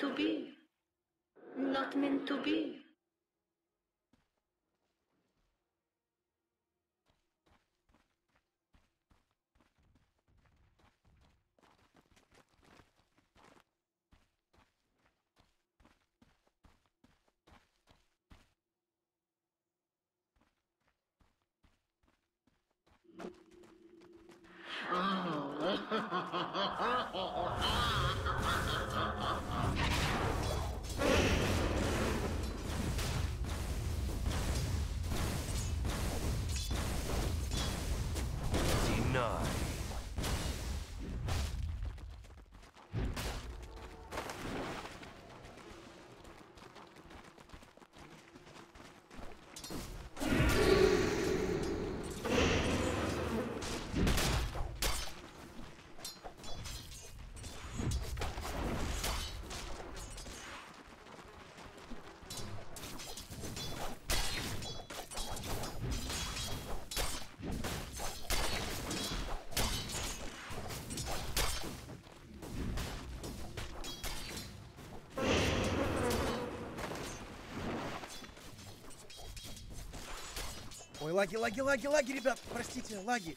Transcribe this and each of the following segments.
To be. Not meant to be. Ой, лаги, лаги, лаги, лаги, ребят, простите, лаги.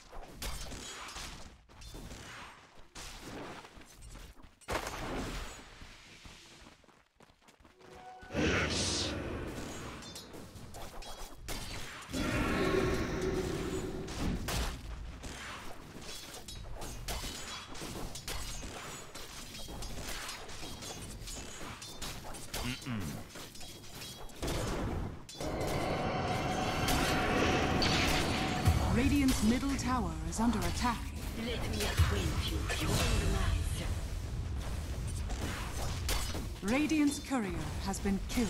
Radiant's middle tower is under attack. Let me acquaint you with your. Radiant's courier has been killed.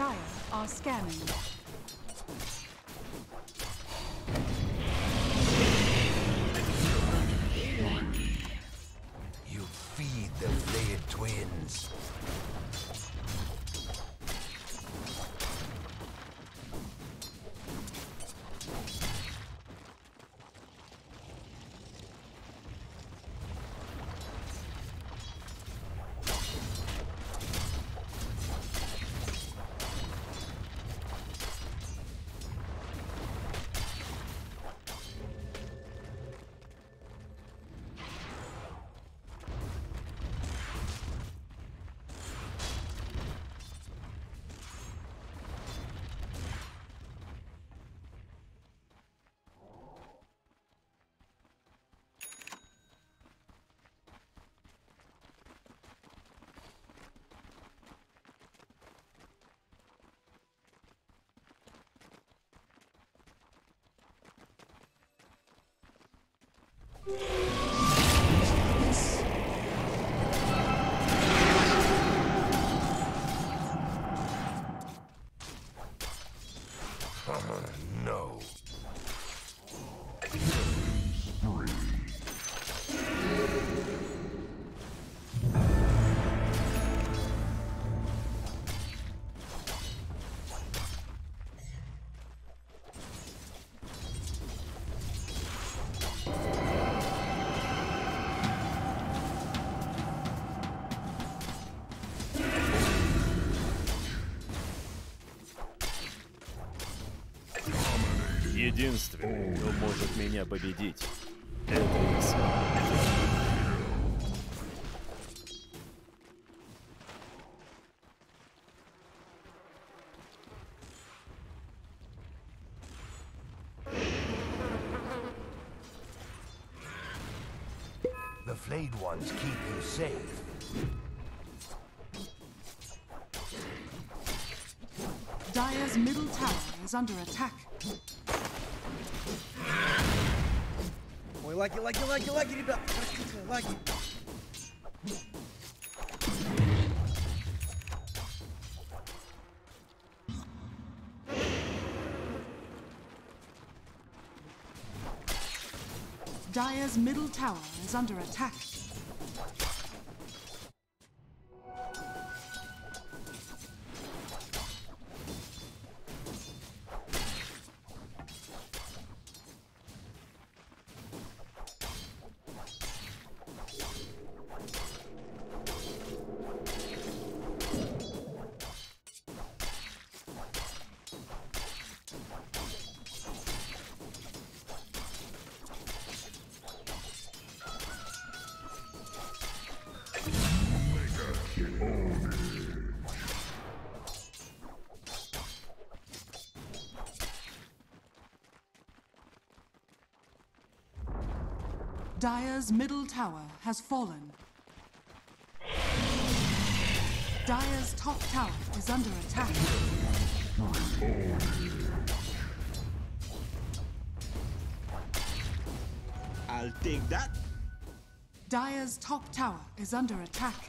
Dire are scanning. you единственный, кто может меня победить. Это я. The flayed ones keep you safe. Dire's middle tower is under attack. Ой, лаги, лаги, лаги, лаги, ребят. Простите, лаги. Dire's middle tower is under attack. Dire's middle tower has fallen. Dire's top tower is under attack. I'll take that. Dire's top tower is under attack.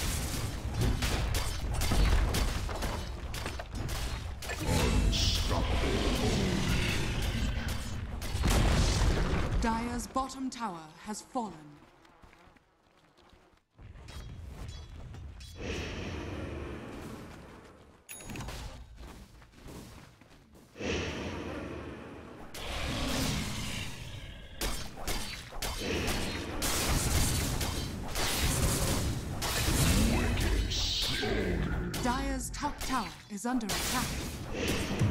Tower has fallen. Dire's top tower is under attack.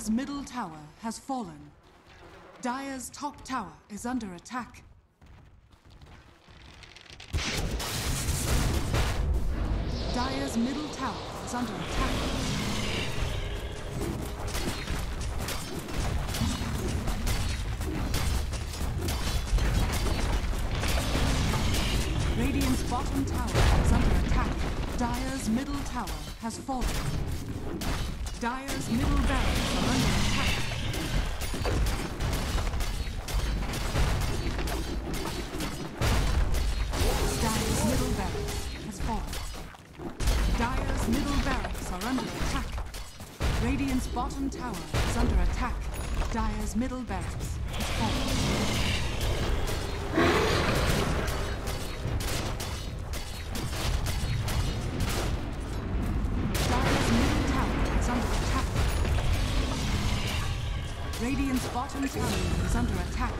Dire's middle tower has fallen. Dire's top tower is under attack. Dire's middle tower is under attack. Radiant's bottom tower is under attack. Dire's middle tower has fallen. Dire's middle barracks are under attack. Dire's middle barracks has fallen. Dire's middle barracks are under attack. Radiant's bottom tower is under attack. Dire's middle barracks Bottom tower is under attack.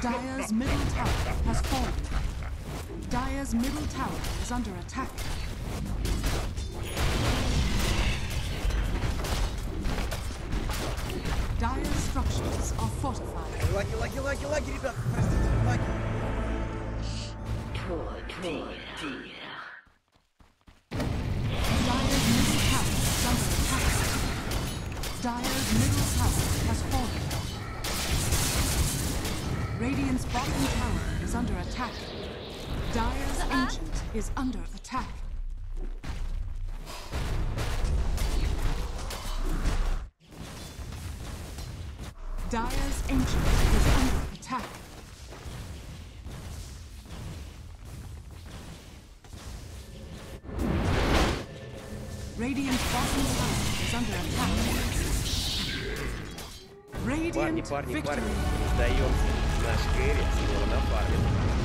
Dire's middle tower has fallen. Dire's middle tower is under attack. Dire's structures are fortified. Лаги, лаги, лаги, лаги, ребят! Простите, лаги! Poor, poor, dear. Dire's middle tower has fallen. Radiant's bottom tower is under attack. Dire's ancient is under attack. Dire's ancient is under attack. Radiant's bottom tower is under attack. Парни, парни, парни, сдаемся. Наш Керри скоро нафармит.